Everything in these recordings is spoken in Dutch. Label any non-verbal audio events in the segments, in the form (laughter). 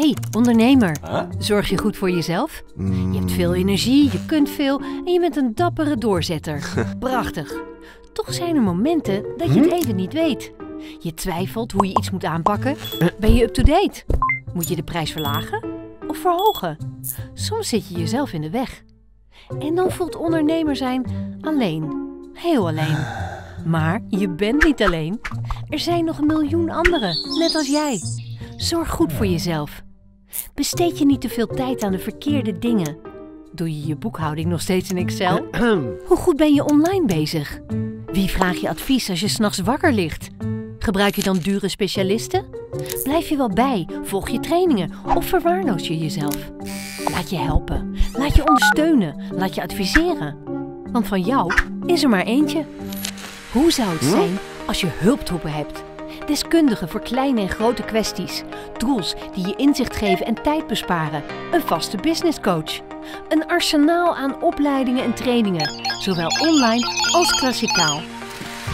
Hey, ondernemer. Huh? Zorg je goed voor jezelf? Mm, Je hebt veel energie, je kunt veel en je bent een dappere doorzetter. (laughs) Prachtig. Toch zijn er momenten dat je het even niet weet. Je twijfelt hoe je iets moet aanpakken. Ben je up-to-date? Moet je de prijs verlagen of verhogen? Soms zit je jezelf in de weg. En dan voelt ondernemer zijn alleen. Heel alleen. (sighs) Maar je bent niet alleen. Er zijn nog een miljoen anderen, net als jij. Zorg goed voor jezelf. Besteed je niet te veel tijd aan de verkeerde dingen. Doe je je boekhouding nog steeds in Excel? (clears throat) Hoe goed ben je online bezig? Wie vraag je advies als je s'nachts wakker ligt? Gebruik je dan dure specialisten? Blijf je wel bij, volg je trainingen of verwaarloos je jezelf? Laat je helpen, laat je ondersteunen, laat je adviseren. Want van jou is er maar eentje. Hoe zou het zijn als je hulptroepen hebt? Deskundigen voor kleine en grote kwesties. Tools die je inzicht geven en tijd besparen. Een vaste businesscoach. Een arsenaal aan opleidingen en trainingen, zowel online als klassikaal.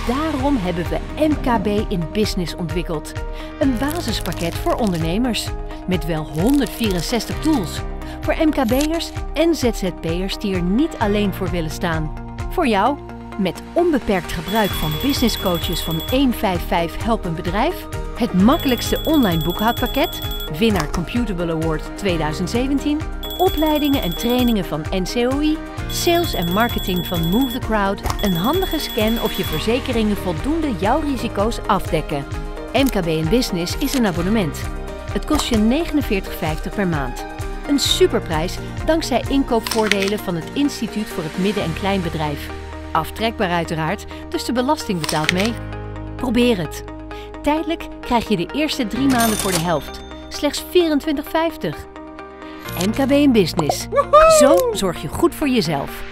Daarom hebben we MKB in Business ontwikkeld. Een basispakket voor ondernemers. Met wel 164 tools. Voor MKB'ers en ZZP'ers die er niet alleen voor willen staan. Voor jou, met onbeperkt gebruik van business coaches van 155 Help een Bedrijf. Het makkelijkste online boekhoudpakket. Winnaar Computable Award 2017. Opleidingen en trainingen van NCOI. Sales en marketing van Move the Crowd. Een handige scan of je verzekeringen voldoende jouw risico's afdekken. MKB in Business is een abonnement. Het kost je 49,50 per maand. Een superprijs dankzij inkoopvoordelen van het Instituut voor het Midden- en Kleinbedrijf. Aftrekbaar uiteraard, dus de belasting betaalt mee. Probeer het. Tijdelijk krijg je de eerste drie maanden voor de helft. Slechts 24,50. MKB in Business. Zo zorg je goed voor jezelf.